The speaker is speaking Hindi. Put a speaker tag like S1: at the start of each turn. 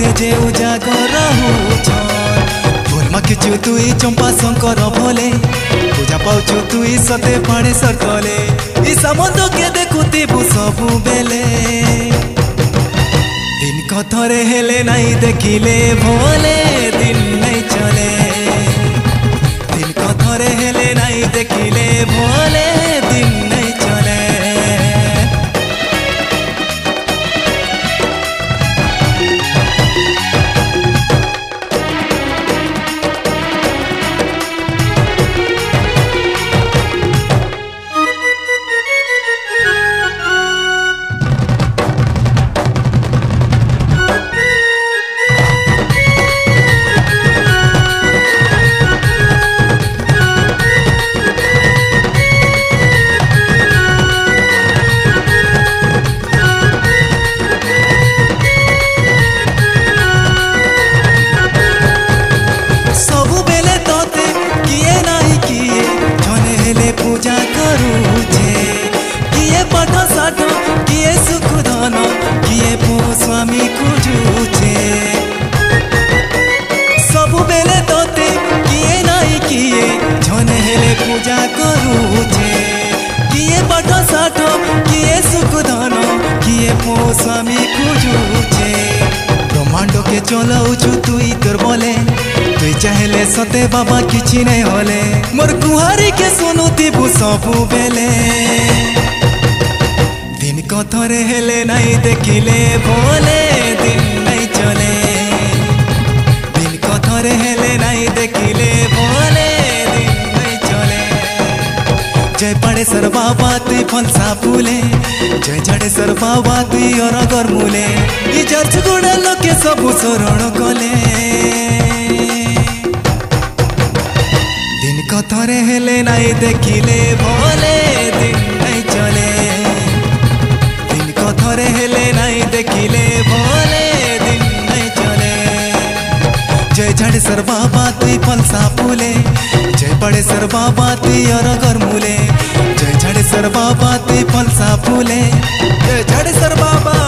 S1: କେତେ ଯେ ଉଜାଗର ହଉଛନ୍ ଭୁଲ ମାଖିଛୁ ତୁଇ ଚମ୍ପା ଶଙ୍କର ଭଲେ ପୂଜା ପାଉଛୁ ତୁଇ ସତେ ପାଣେଶ୍ୱର ତଲେ ଇ ସାମନ୍ତକେ ଦେଖୁଥିବୁ ସବୁବେଲେ ଦିନ କଥରେ ହେଲେ ନାଇଁ ଦେଖିଲେ ଭଲେ रूचे किए पठा साठो किए सुख दानो किए पो स्वामी खुजूचे सबु बेले तोते, किए नाई किए, झन हेले पूजा करूचे। किए पठा साठो किए सुख दानो किए पो स्वामी खुजूचे चलाउ तु तोर बोले। तु चाहले सते बाबा किसी नहीं मोर कुहारी के सुनुबू सब बेले। दिन कथरे हेले नहीं देखिले बोले दिन नहीं चले। दिन कथरे हेले नहीं देखिले बोले दिन नहीं चले। जय पड़े सर बाबा तु फलसा फूले, जय झड़े सर बाबा तु और मूले। ये सब शरण कले दिन कथरे हेले नाई देखिले भले दिन नहीं चले दिन कथरे हेले नाई देखिले भले दिन नहीं चले जय झाड़े सर बाबा तु फलसा फूले जय पड़े सर्वा बाती और अगर मूले जय झड़ सर्वा बाती फलसा फूले जय झड़ सर बाबा